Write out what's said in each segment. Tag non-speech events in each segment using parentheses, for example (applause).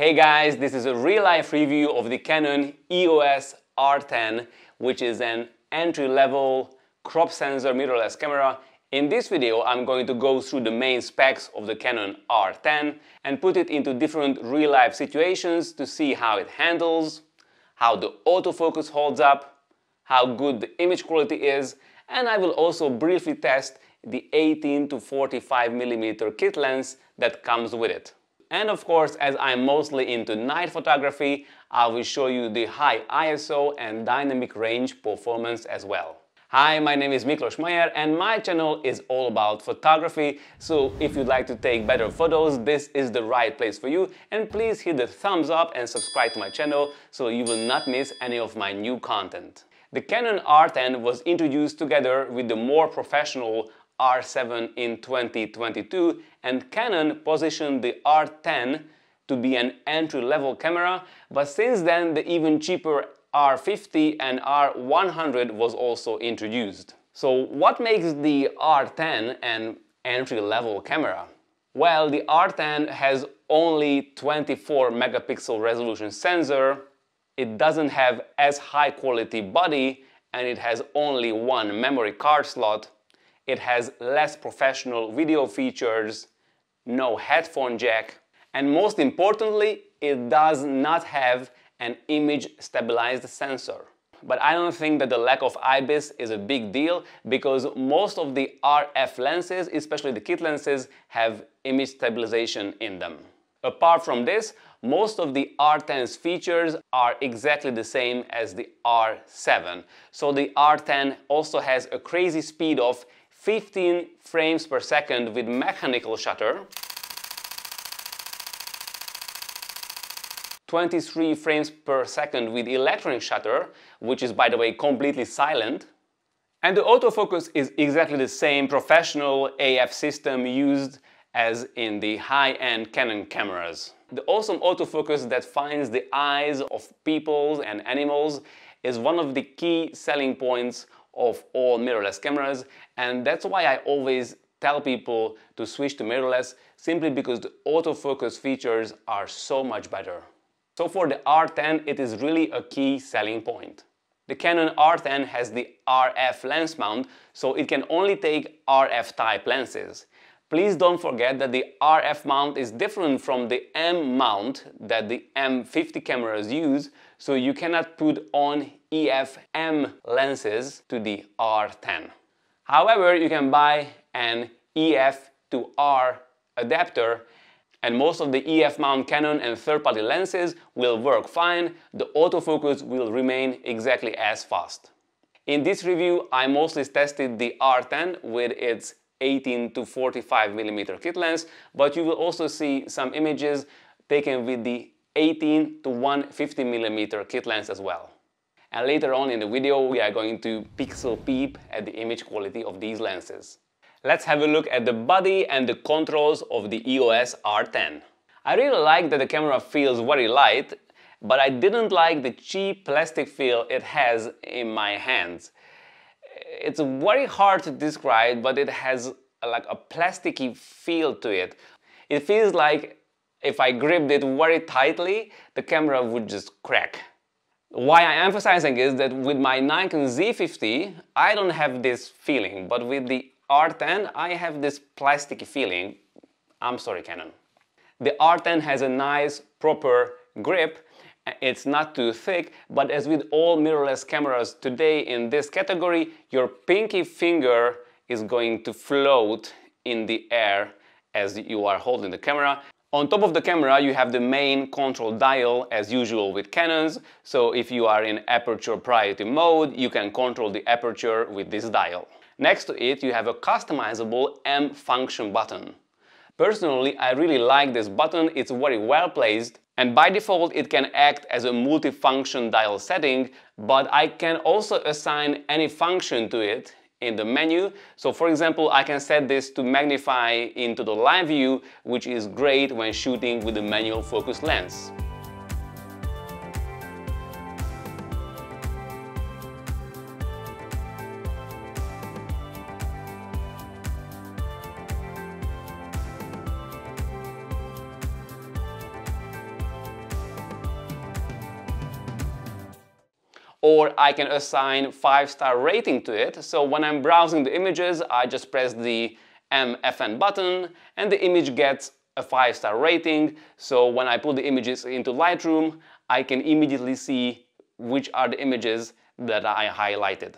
Hey guys, this is a real-life review of the Canon EOS R10, which is an entry-level crop sensor mirrorless camera. In this video, I'm going to go through the main specs of the Canon R10 and put it into different real-life situations to see how it handles, how the autofocus holds up, how good the image quality is, and I will also briefly test the 18 to 45 millimeter kit lens that comes with it. And of course, as I'm mostly into night photography, I will show you the high ISO and dynamic range performance as well. Hi, my name is Miklós Mayer and my channel is all about photography, so if you'd like to take better photos, this is the right place for you and please hit the thumbs up and subscribe to my channel so you will not miss any of my new content. The Canon R10 was introduced together with the more professional R7 in 2022 and Canon positioned the R10 to be an entry-level camera, but since then the even cheaper R50 and R100 was also introduced. So what makes the R10 an entry-level camera? Well, the R10 has only 24 megapixel resolution sensor, it doesn't have as high quality body and it has only one memory card slot, it has less professional video features, no headphone jack, and most importantly, it does not have an image stabilized sensor. But I don't think that the lack of IBIS is a big deal because most of the RF lenses, especially the kit lenses, have image stabilization in them. Apart from this, most of the R10's features are exactly the same as the R7. So the R10 also has a crazy speed of 15 frames per second with mechanical shutter 23 frames per second with electronic shutter, which is by the way completely silent. And the autofocus is exactly the same professional AF system used as in the high-end Canon cameras. The awesome autofocus that finds the eyes of people and animals is one of the key selling points of all mirrorless cameras and that's why I always tell people to switch to mirrorless simply because the autofocus features are so much better. So for the R10, it is really a key selling point. The Canon R10 has the RF lens mount, so it can only take RF type lenses. Please don't forget that the RF mount is different from the M mount that the M50 cameras use, so you cannot put on EF-M lenses to the R10. However, you can buy an EF to R adapter and most of the EF mount Canon and third-party lenses will work fine, the autofocus will remain exactly as fast. In this review, I mostly tested the R10 with its 18 to 45 millimeter kit lens, but you will also see some images taken with the 18 to 150 millimeter kit lens as well. And later on in the video, we are going to pixel peep at the image quality of these lenses. Let's have a look at the body and the controls of the EOS R10. I really like that the camera feels very light, but I didn't like the cheap plastic feel it has in my hands. It's very hard to describe, but it has like a plasticky feel to it. It feels like if I gripped it very tightly, the camera would just crack. Why I'm emphasizing is that with my Nikon Z50, I don't have this feeling, but with the R10, I have this plasticky feeling. I'm sorry, Canon. The R10 has a nice, proper grip. It's not too thick, but as with all mirrorless cameras today in this category, your pinky finger is going to float in the air as you are holding the camera. On top of the camera, you have the main control dial as usual with Canons. So if you are in aperture priority mode, you can control the aperture with this dial. Next to it you have a customizable M function button. Personally, I really like this button, it's very well placed and by default it can act as a multifunction dial setting, but I can also assign any function to it in the menu. So for example, I can set this to magnify into the live view, which is great when shooting with the manual focus lens. Or I can assign 5-star rating to it. So when I'm browsing the images, I just press the M-Fn button and the image gets a 5-star rating. So when I put the images into Lightroom, I can immediately see which are the images that I highlighted.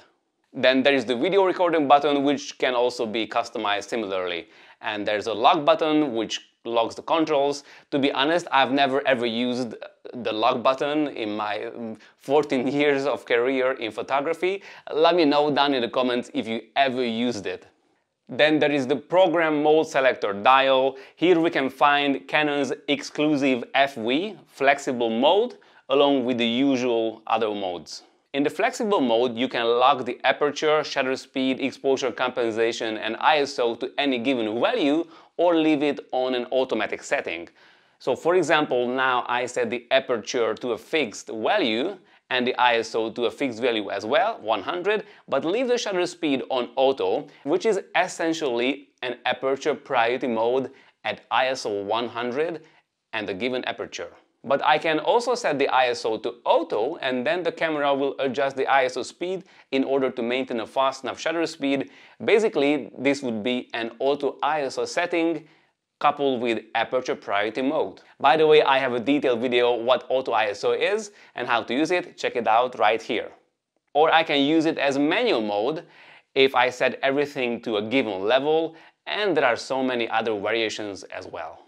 Then there is the video recording button, which can also be customized similarly. And there's a lock button, which logs the controls. To be honest, I've never ever used the log button in my um, 14 (laughs) years of career in photography. Let me know down in the comments if you ever used it. Then there is the program mode selector dial. Here we can find Canon's exclusive Fv, flexible mode, along with the usual other modes. In the flexible mode, you can lock the aperture, shutter speed, exposure compensation and ISO to any given value or leave it on an automatic setting. So for example, now I set the aperture to a fixed value and the ISO to a fixed value as well, 100, but leave the shutter speed on auto, which is essentially an aperture priority mode at ISO 100 and a given aperture. But I can also set the ISO to auto and then the camera will adjust the ISO speed in order to maintain a fast enough shutter speed. Basically, this would be an auto ISO setting coupled with aperture priority mode. By the way, I have a detailed video what auto ISO is and how to use it, check it out right here. Or I can use it as manual mode if I set everything to a given level and there are so many other variations as well.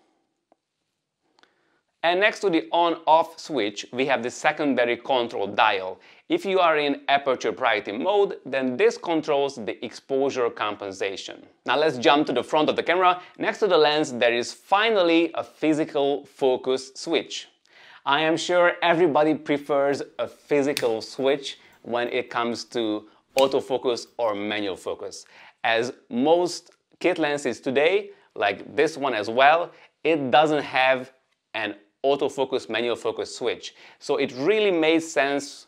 And next to the on-off switch, we have the secondary control dial. If you are in aperture priority mode, then this controls the exposure compensation. Now let's jump to the front of the camera. Next to the lens, there is finally a physical focus switch. I am sure everybody prefers a physical switch when it comes to autofocus or manual focus. As most kit lenses today, like this one as well, it doesn't have an autofocus manual focus switch. So it really made sense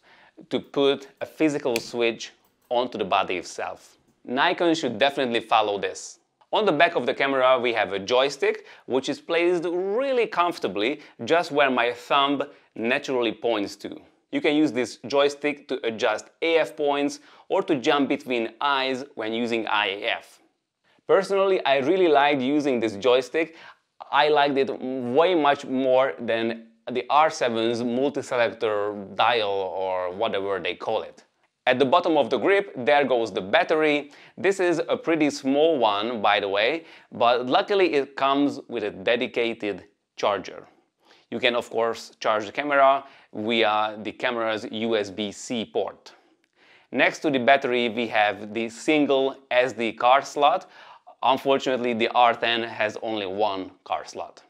to put a physical switch onto the body itself. Nikon should definitely follow this. On the back of the camera we have a joystick which is placed really comfortably just where my thumb naturally points to. You can use this joystick to adjust AF points or to jump between eyes when using Eye-AF. Personally, I really liked using this joystick. I liked it way much more than the R7's multi-selector dial or whatever they call it. At the bottom of the grip, there goes the battery. This is a pretty small one, by the way, but luckily it comes with a dedicated charger. You can, of course, charge the camera via the camera's USB-C port. Next to the battery, we have the single SD card slot, Unfortunately, the R10 has only one card slot.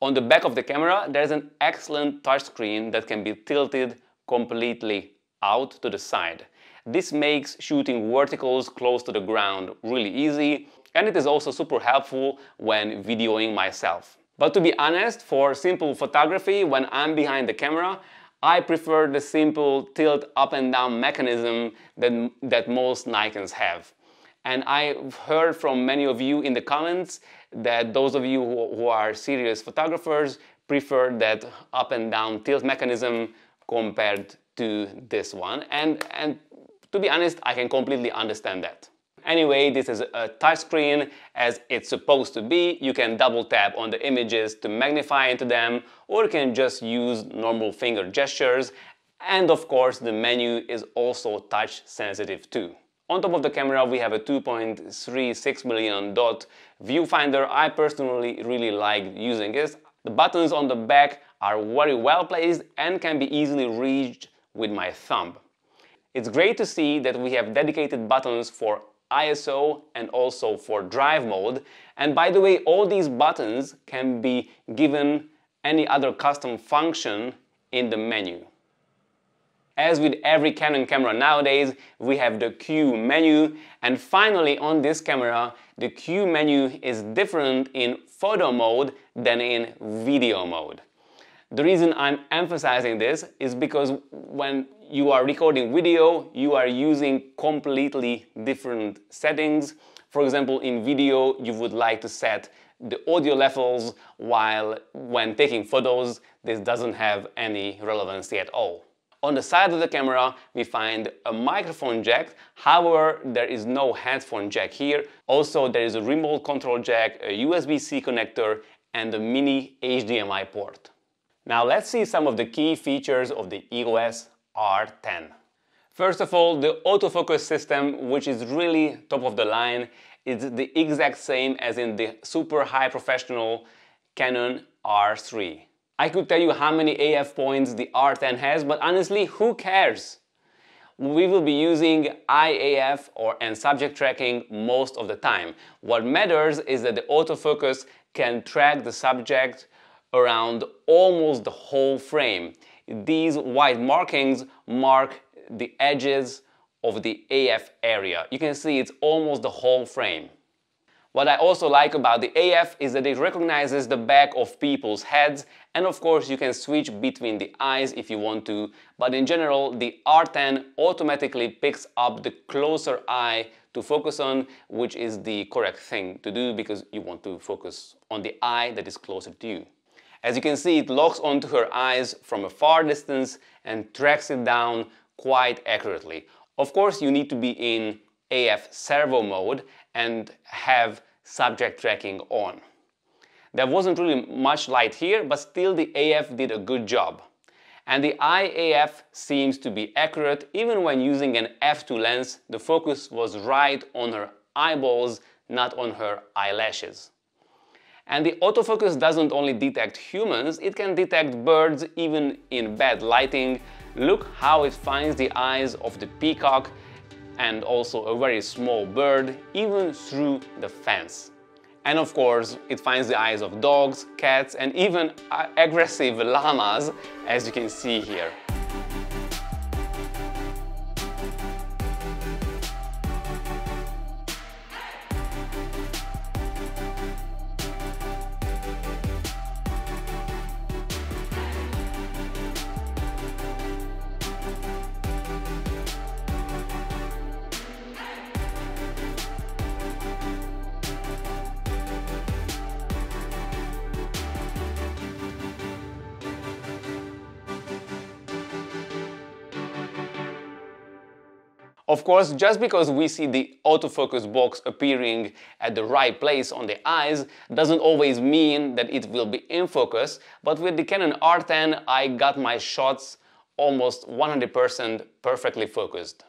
On the back of the camera, there's an excellent touchscreen that can be tilted completely out to the side. This makes shooting verticals close to the ground really easy and it is also super helpful when videoing myself. But to be honest, for simple photography, when I'm behind the camera, I prefer the simple tilt up and down mechanism that, that most Nikons have. And I've heard from many of you in the comments that those of you who, who are serious photographers prefer that up and down tilt mechanism compared to this one. And, and to be honest, I can completely understand that. Anyway, this is a touchscreen as it's supposed to be. You can double tap on the images to magnify into them or you can just use normal finger gestures. And of course, the menu is also touch sensitive too. On top of the camera we have a 2.36 million dot viewfinder. I personally really like using it. The buttons on the back are very well placed and can be easily reached with my thumb. It's great to see that we have dedicated buttons for ISO and also for drive mode. And by the way, all these buttons can be given any other custom function in the menu. As with every Canon camera nowadays, we have the Q menu and finally on this camera, the Q menu is different in photo mode than in video mode. The reason I'm emphasizing this is because when you are recording video, you are using completely different settings. For example, in video, you would like to set the audio levels, while when taking photos, this doesn't have any relevancy at all. On the side of the camera, we find a microphone jack. However, there is no headphone jack here. Also, there is a remote control jack, a USB-C connector, and a mini HDMI port. Now let's see some of the key features of the EOS R10. First of all, the autofocus system, which is really top of the line, is the exact same as in the super high professional Canon R3. I could tell you how many AF points the R10 has, but honestly, who cares? We will be using Eye-AF or and subject tracking most of the time. What matters is that the autofocus can track the subject around almost the whole frame. These white markings mark the edges of the AF area. You can see it's almost the whole frame. What I also like about the AF is that it recognizes the back of people's heads and of course you can switch between the eyes if you want to, but in general the R10 automatically picks up the closer eye to focus on, which is the correct thing to do because you want to focus on the eye that is closer to you. As you can see, it locks onto her eyes from a far distance and tracks it down quite accurately. Of course, you need to be in AF servo mode and have subject tracking on. There wasn't really much light here, but still the AF did a good job. And the Eye-AF seems to be accurate even when using an f2 lens, the focus was right on her eyeballs, not on her eyelashes. And the autofocus doesn't only detect humans, it can detect birds even in bad lighting. Look how it finds the eyes of the peacock and also a very small bird even through the fence. And of course, it finds the eyes of dogs, cats and even aggressive llamas, as you can see here. Of course, just because we see the autofocus box appearing at the right place on the eyes doesn't always mean that it will be in focus, but with the Canon R10 I got my shots almost 100% perfectly focused.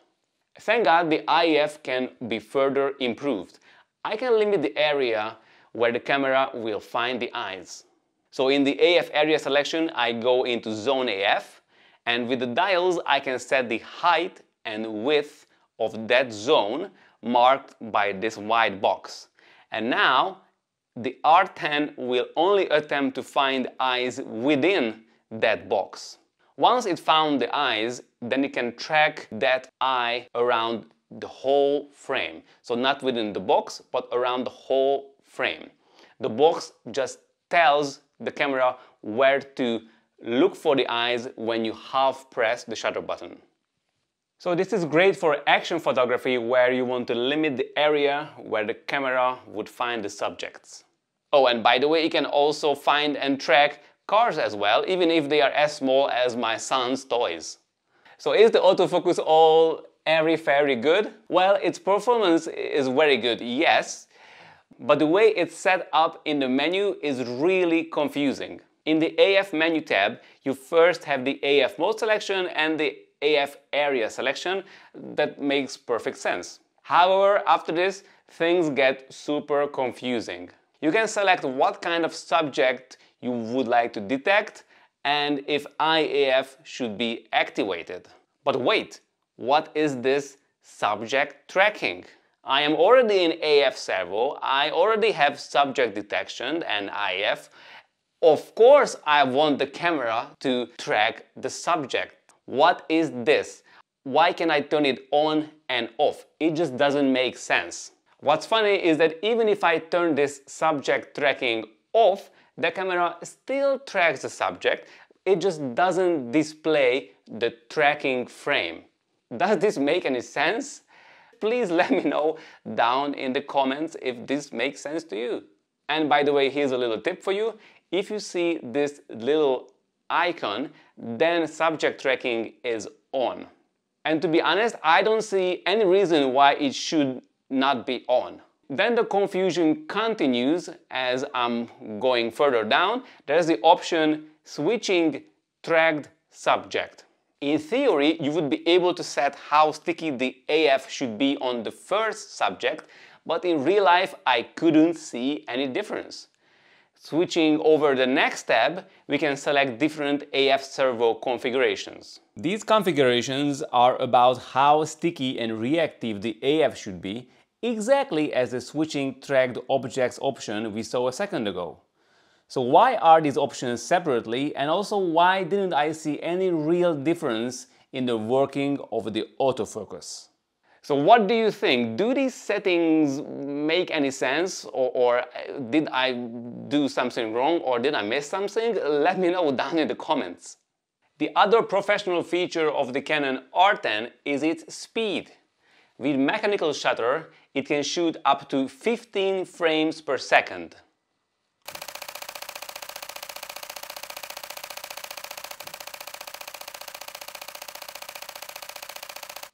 Thank God the Eye-AF can be further improved. I can limit the area where the camera will find the eyes. So in the AF area selection I go into zone AF and with the dials I can set the height and width of that zone marked by this white box. And now the R10 will only attempt to find eyes within that box. Once it found the eyes, then it can track that eye around the whole frame. So not within the box, but around the whole frame. The box just tells the camera where to look for the eyes when you half press the shutter button. So this is great for action photography where you want to limit the area where the camera would find the subjects. Oh, and by the way, you can also find and track cars as well, even if they are as small as my son's toys. So is the autofocus all airy fairy good? Well, its performance is very good, yes, but the way it's set up in the menu is really confusing. In the AF menu tab, you first have the AF mode selection and the AF area selection that makes perfect sense. However, after this, things get super confusing. You can select what kind of subject you would like to detect and if Eye-AF should be activated. But wait, what is this subject tracking? I am already in AF servo, I already have subject detection and IF. Of course I want the camera to track the subject. What is this? Why can I turn it on and off? It just doesn't make sense. What's funny is that even if I turn this subject tracking off, the camera still tracks the subject, it just doesn't display the tracking frame. Does this make any sense? Please (laughs) let me know down in the comments if this makes sense to you. And by the way, here's a little tip for you. If you see this little icon, then subject tracking is on. And to be honest, I don't see any reason why it should not be on. Then the confusion continues as I'm going further down. There's the option switching tracked subject. In theory, you would be able to set how sticky the AF should be on the first subject, but in real life I couldn't see any difference. Switching over the next tab, we can select different AF servo configurations. These configurations are about how sticky and reactive the AF should be, exactly as the switching tracked objects option we saw a second ago. So why are these options separately and also why didn't I see any real difference in the working of the autofocus? So what do you think? Do these settings make any sense or, or, uh, did I do something wrong or did I miss something? Let me know down in the comments. The other professional feature of the Canon R10 is its speed. With mechanical shutter, it can shoot up to 15 frames per second.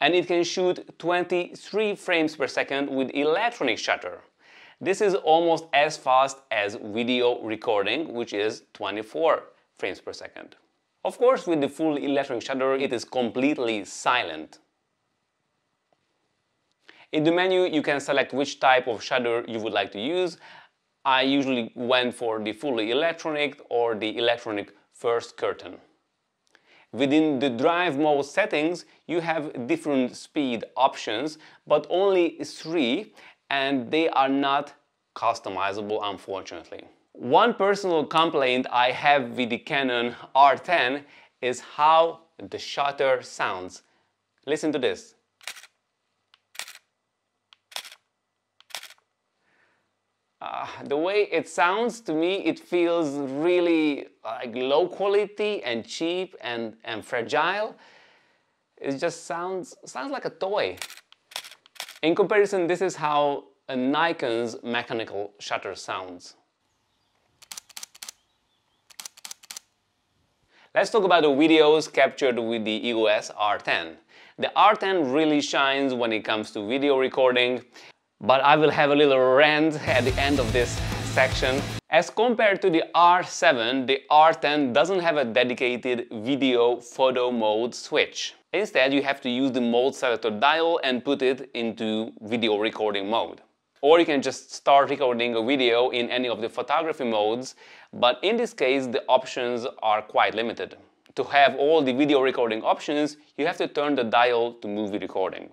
And it can shoot 23 frames per second with electronic shutter. This is almost as fast as video recording, which is 24 frames per second. Of course, with the full electronic shutter, it is completely silent. In the menu, you can select which type of shutter you would like to use. I usually went for the fully electronic or the electronic first curtain. Within the drive mode settings, you have different speed options, but only three, and they are not customizable, unfortunately. One personal complaint I have with the Canon R10 is how the shutter sounds. Listen to this. Uh, the way it sounds to me, it feels really like low quality and cheap and, and fragile. It just sounds, sounds like a toy. In comparison, this is how a Nikon's mechanical shutter sounds. Let's talk about the videos captured with the EOS R10. The R10 really shines when it comes to video recording. But I will have a little rant at the end of this section. As compared to the R7, the R10 doesn't have a dedicated video photo mode switch. Instead, you have to use the mode selector dial and put it into video recording mode. Or you can just start recording a video in any of the photography modes, but in this case the options are quite limited. To have all the video recording options, you have to turn the dial to movie recording.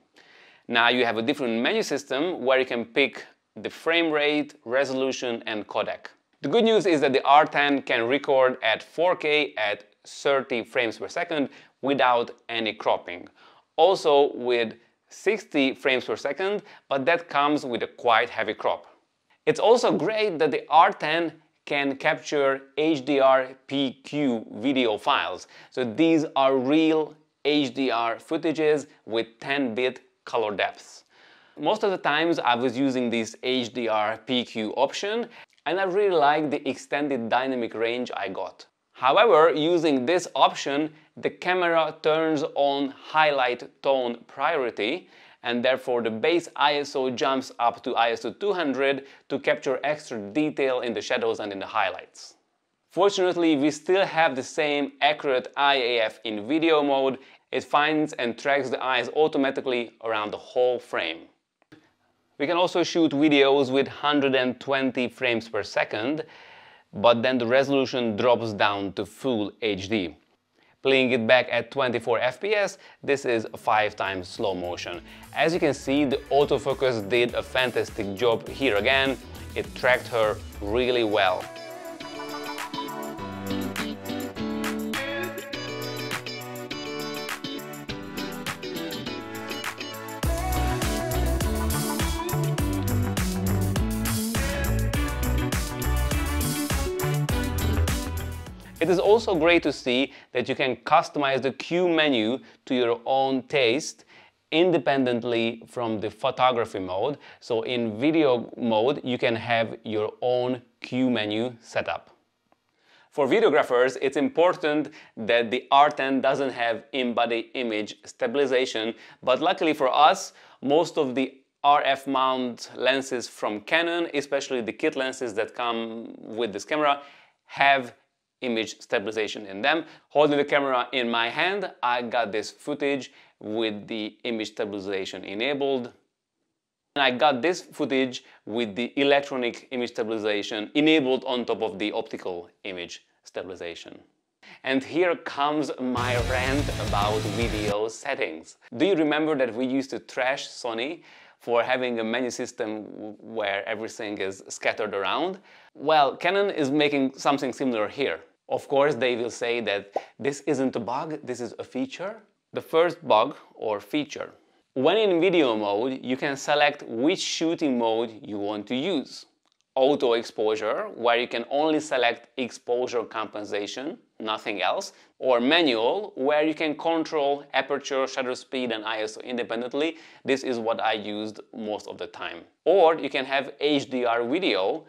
Now you have a different menu system where you can pick the frame rate, resolution and codec. The good news is that the R10 can record at 4K at 30 frames per second without any cropping. Also with 60 frames per second, but that comes with a quite heavy crop. It's also great that the R10 can capture HDR PQ video files. So these are real HDR footages with 10-bit color depth. Most of the times I was using this HDR PQ option and I really like the extended dynamic range I got. However, using this option, the camera turns on highlight tone priority and therefore the base ISO jumps up to ISO 200 to capture extra detail in the shadows and in the highlights. Fortunately, we still have the same accurate Eye-AF in video mode it finds and tracks the eyes automatically around the whole frame. We can also shoot videos with 120 frames per second, but then the resolution drops down to full HD. Playing it back at 24 FPS, this is 5 times slow motion. As you can see, the autofocus did a fantastic job here again. It tracked her really well. It is also great to see that you can customize the Q menu to your own taste independently from the photography mode. So in video mode, you can have your own Q menu set up. For videographers, it's important that the R10 doesn't have in-body image stabilization, but luckily for us, most of the RF mount lenses from Canon, especially the kit lenses that come with this camera, have image stabilization in them. Holding the camera in my hand, I got this footage with the image stabilization enabled. And I got this footage with the electronic image stabilization enabled on top of the optical image stabilization. And here comes my rant about video settings. Do you remember that we used to trash Sony for having a menu system where everything is scattered around? Well, Canon is making something similar here. Of course, they will say that this isn't a bug, this is a feature. The first bug or feature. When in video mode, you can select which shooting mode you want to use. Auto exposure, where you can only select exposure compensation, nothing else. Or manual, where you can control aperture, shutter speed and ISO independently. This is what I used most of the time. Or you can have HDR video,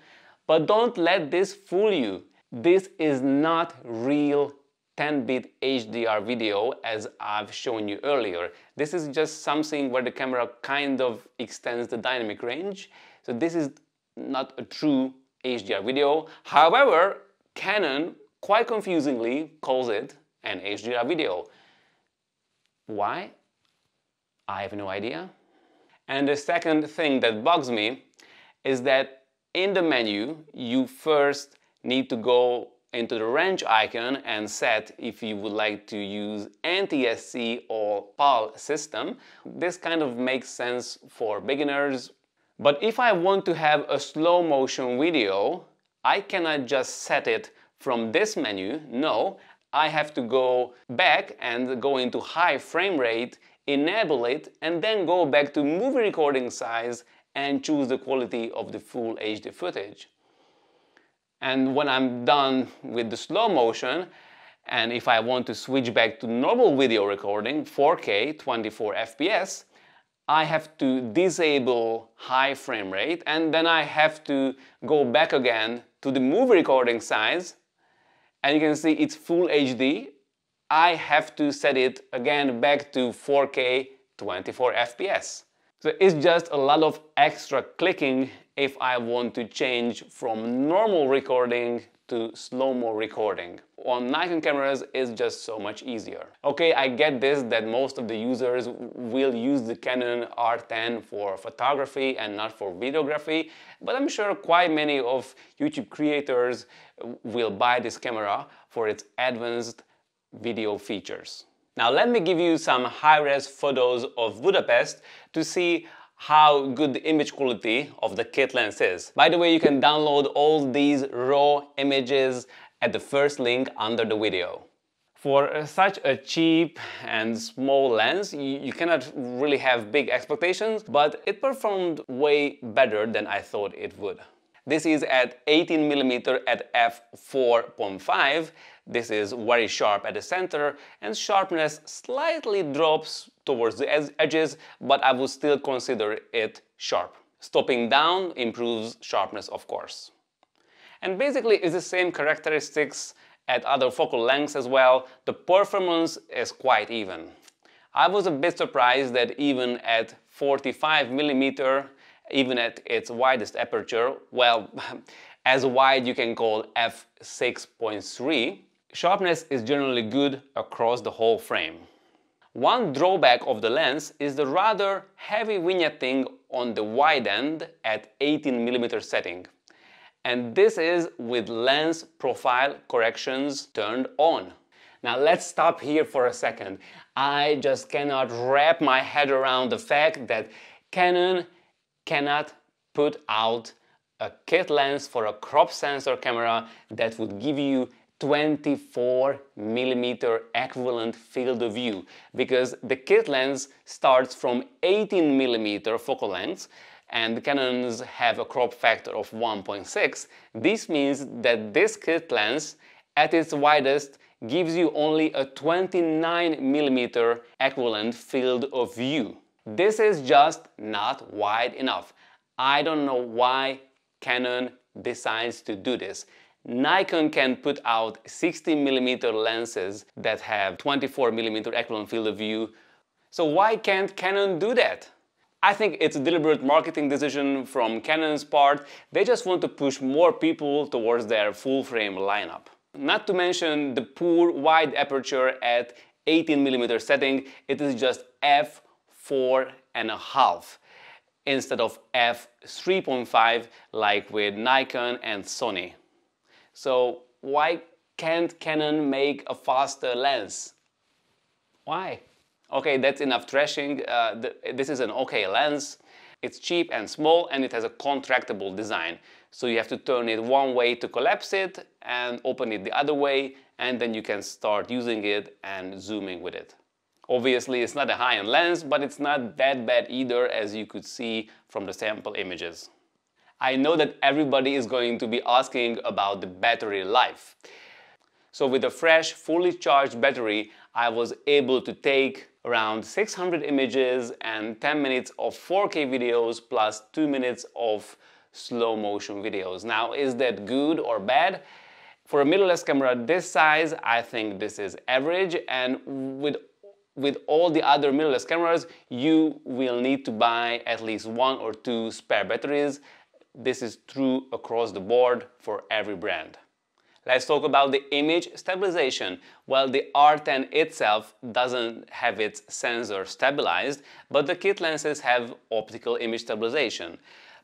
but don't let this fool you. This is not real 10-bit HDR video as I've shown you earlier. This is just something where the camera kind of extends the dynamic range. So this is not a true HDR video. However, Canon quite confusingly calls it an HDR video. Why? I have no idea. And the second thing that bugs me is that in the menu you first need to go into the wrench icon and set if you would like to use NTSC or PAL system. This kind of makes sense for beginners. But if I want to have a slow motion video, I cannot just set it from this menu. No, I have to go back and go into high frame rate, enable it, and then go back to movie recording size and choose the quality of the full HD footage. And when I'm done with the slow motion, and if I want to switch back to normal video recording, 4K, 24 FPS, I have to disable high frame rate and then I have to go back again to the movie recording size and you can see it's full HD. I have to set it again back to 4K 24 FPS. So it's just a lot of extra clicking if I want to change from normal recording to slow-mo recording. On Nikon cameras, it's just so much easier. Okay, I get this that most of the users will use the Canon R10 for photography and not for videography, but I'm sure quite many of YouTube creators will buy this camera for its advanced video features. Now let me give you some high-res photos of Budapest to see how good the image quality of the kit lens is. By the way, you can download all these raw images at the first link under the video. For such a cheap and small lens, you, cannot really have big expectations, but it performed way better than I thought it would. This is at 18mm at f4.5. This is very sharp at the center and sharpness slightly drops towards the edges, but I would still consider it sharp. Stopping down improves sharpness, of course. And basically it's the same characteristics at other focal lengths as well. The performance is quite even. I was a bit surprised that even at 45 millimeter even at its widest aperture, well, (laughs) as wide you can call f6.3, sharpness is generally good across the whole frame. One drawback of the lens is the rather heavy vignetting on the wide end at 18mm setting. And this is with lens profile corrections turned on. Now let's stop here for a second. I just cannot wrap my head around the fact that Canon cannot put out a kit lens for a crop sensor camera that would give you 24 millimeter equivalent field of view because the kit lens starts from 18 millimeter focal length and the Canons have a crop factor of 1.6. This means that this kit lens at its widest gives you only a 29 millimeter equivalent field of view. This is just not wide enough. I don't know why Canon decides to do this. Nikon can put out 60mm lenses that have 24mm equivalent field of view. So why can't Canon do that? I think it's a deliberate marketing decision from Canon's part. They just want to push more people towards their full-frame lineup. Not to mention the poor wide aperture at 18mm setting, it is just f4 and a half instead of f3.5 like with Nikon and Sony. So why can't Canon make a faster lens? Why? Okay, that's enough trashing. Uh, this is an okay lens. It's cheap and small and it has a contractable design. So you have to turn it one way to collapse it and open it the other way and then you can start using it and zooming with it. Obviously it's not a high-end lens, but it's not that bad either as you could see from the sample images. I know that everybody is going to be asking about the battery life. So with a fresh, fully charged battery, I was able to take around 600 images and 10 minutes of 4K videos plus 2 minutes of slow motion videos. Now, is that good or bad? For a mirrorless camera this size, I think this is average and with with all the other mirrorless cameras, you will need to buy at least one or two spare batteries this is true across the board for every brand. Let's talk about the image stabilization. Well, the R10 itself doesn't have its sensor stabilized, but the kit lenses have optical image stabilization.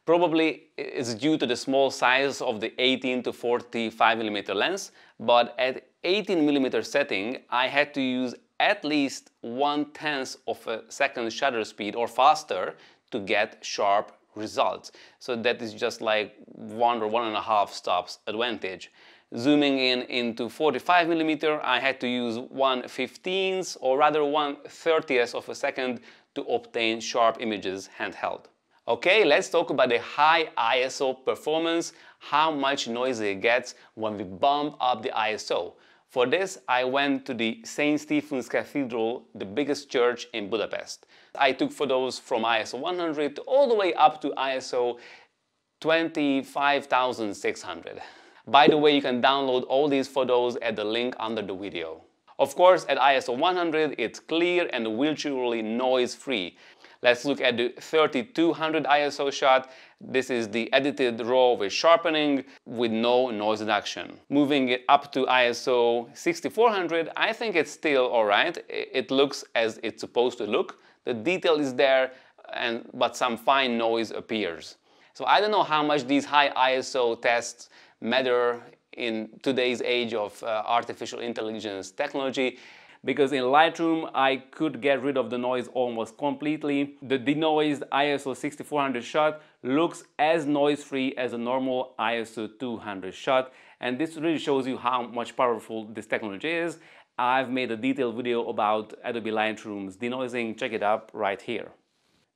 Probably it's due to the small size of the 18 to 45 mm lens, but at 18 mm setting, I had to use at least one tenth of a second shutter speed or faster to get sharp results. So that is just like one or one and a half stops advantage. Zooming in into 45 millimeter, I had to use 1 15th or rather 1 30th of a second to obtain sharp images handheld. Okay, let's talk about the high ISO performance, how much noise it gets when we bump up the ISO. For this, I went to the St. Stephen's Cathedral, the biggest church in Budapest. I took photos from ISO 100 all the way up to ISO 25600. By the way, you can download all these photos at the link under the video. Of course, at ISO 100, it's clear and virtually noise-free. Let's look at the 3200 ISO shot. This is the edited RAW with sharpening with no noise reduction. Moving it up to ISO 6400, I think it's still alright. It looks as it's supposed to look. The detail is there, and, but some fine noise appears. So I don't know how much these high ISO tests matter in today's age of uh, artificial intelligence technology because in Lightroom I could get rid of the noise almost completely. The denoised ISO 6400 shot looks as noise-free as a normal ISO 200 shot and this really shows you how much powerful this technology is. I've made a detailed video about Adobe Lightroom's denoising, check it out right here.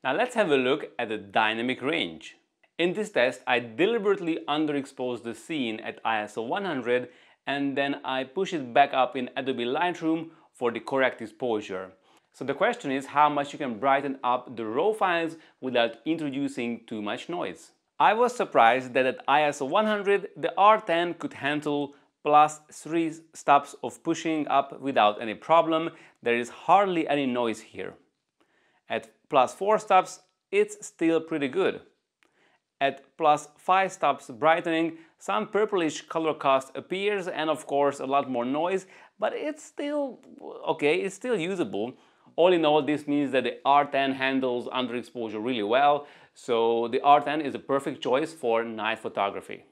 Now let's have a look at the dynamic range. In this test, I deliberately underexposed the scene at ISO 100 and then I push it back up in Adobe Lightroom for the correct exposure. So the question is how much you can brighten up the raw files without introducing too much noise. I was surprised that at ISO 100 the R10 could handle plus 3 stops of pushing up without any problem. There is hardly any noise here. At plus 4 stops it's still pretty good. At plus 5 stops brightening, some purplish color cast appears and of course a lot more noise, but it's still okay, it's still usable. All in all, this means that the R10 handles underexposure really well, so the R10 is a perfect choice for night photography.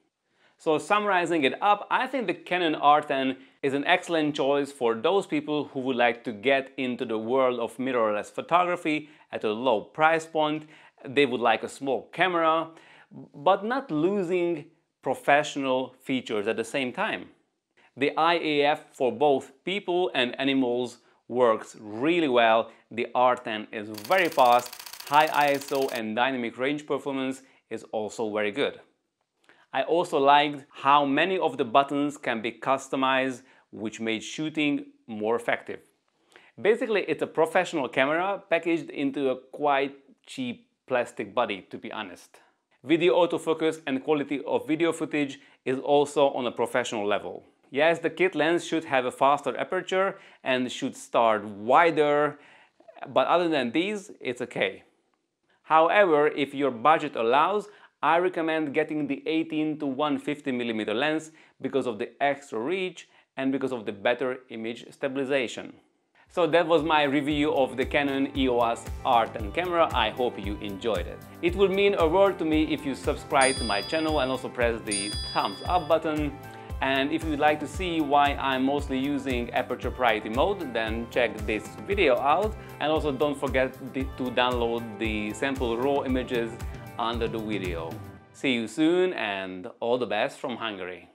So summarizing it up, I think the Canon R10 is an excellent choice for those people who would like to get into the world of mirrorless photography at a low price point. They would like a small camera, but not losing professional features at the same time. The Eye-AF for both people and animals works really well. The R10 is very fast, high ISO and dynamic range performance is also very good. I also liked how many of the buttons can be customized which made shooting more effective. Basically, it's a professional camera packaged into a quite cheap plastic body, to be honest. Video autofocus and quality of video footage is also on a professional level. Yes, the kit lens should have a faster aperture and should start wider, but other than these, it's okay. However, if your budget allows, I recommend getting the 18 to 150 mm lens because of the extra reach and because of the better image stabilization. So that was my review of the Canon EOS R10 camera. I hope you enjoyed it. It would mean a world to me if you subscribe to my channel and also press the thumbs up button. And if you'd like to see why I'm mostly using aperture priority mode, then check this video out. And also don't forget to download the sample raw images under the video. See you soon and all the best from Hungary.